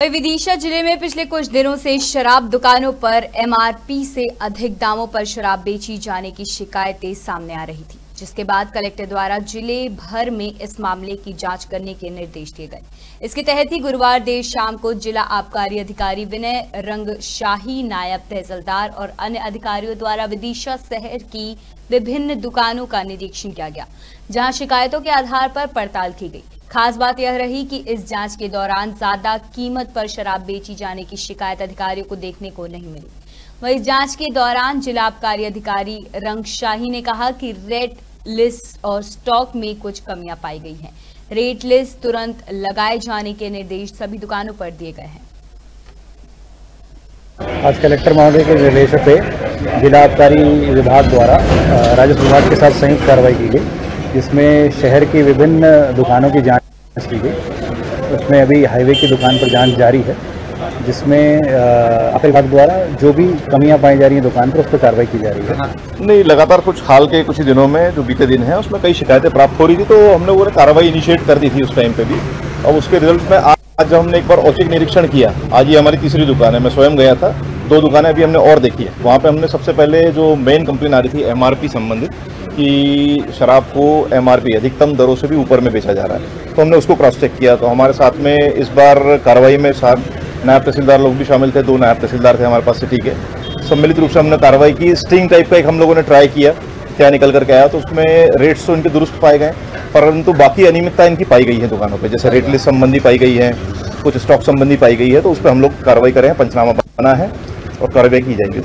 विदिशा ज़िले में पिछले कुछ दिनों से शराब दुकानों पर एमआरपी से अधिक दामों पर शराब बेची जाने की शिकायतें सामने आ रही थी। जिसके बाद कलेक्टर द्वारा ज़िले भर में इस मामले की जाँच करने के निर्देश दिए गए। इसके तहत ही गुरुवार देर शाम को जिला आबकारी अधिकारी विनय रंग शाही नायब तहसीलदार और अन्य अधिकारियों द्वारा विदिशा शहर की विभिन्न दुकानों का निरीक्षण किया गया, जहाँ शिकायतों के आधार पर पड़ताल की गई। खास बात यह रही कि इस जाँच के दौरान ज़्यादा कीमत पर शराब बेची जाने की शिकायत अधिकारियों को देखने को नहीं मिली। वही जाँच के दौरान जिला आबकारी अधिकारी रंग शाही ने कहा कि रेड लिस्ट और स्टॉक में कुछ कमियाँ पाई गई हैं। रेट लिस्ट तुरंत लगाए जाने के निर्देश सभी दुकानों पर दिए गए हैं। आज कलेक्टर महोदय के निर्देश पे जिला आबकारी विभाग द्वारा राजस्व विभाग के साथ संयुक्त कार्रवाई की गई, जिसमें शहर की विभिन्न दुकानों की जाँच की गई। उसमें अभी हाईवे की दुकान पर जाँच जारी है। जिसमें आखिर विभाग द्वारा जो भी कमियाँ पाई जा रही हैं दुकान पर, उस पर कार्रवाई की जा रही है। नहीं, लगातार कुछ हाल के कुछ दिनों में, जो बीते दिन है, उसमें कई शिकायतें प्राप्त हो रही थी तो हमने वो कार्रवाई इनिशिएट कर दी थी उस टाइम पे भी। और उसके रिज़ल्ट में आज जब हमने एक बार औचक निरीक्षण किया। आज ये हमारी तीसरी दुकान है, मैं स्वयं गया था। दो दुकानें अभी हमने और देखी है। वहाँ पे हमने सबसे पहले जो मेन कंप्लेन आ रही थी एमआरपी संबंधित, कि शराब को एमआरपी अधिकतम दरों से भी ऊपर में बेचा जा रहा है। तो हमने उसको क्रॉस चेक किया। तो हमारे साथ में इस बार कार्रवाई में साथ नायब तहसीलदार लोग भी शामिल थे, दो नायब तहसीलदार थे हमारे पास सिटी के। सम्मिलित रूप से हमने कार्रवाई की। स्टिंग टाइप का एक हम लोगों ने ट्राई किया, क्या निकल करके आया तो उसमें रेट्स तो इनके दुरुस्त पाए गए, परंतु बाकी अनियमितता इनकी पाई गई है दुकानों पर जैसे रेट लिस्ट संबंधी पाई गई है, कुछ स्टॉक संबंधी पाई गई है तो उस पर हम लोग कार्रवाई करें, पंचनामा बना है और कार्रवाई की जाएगी।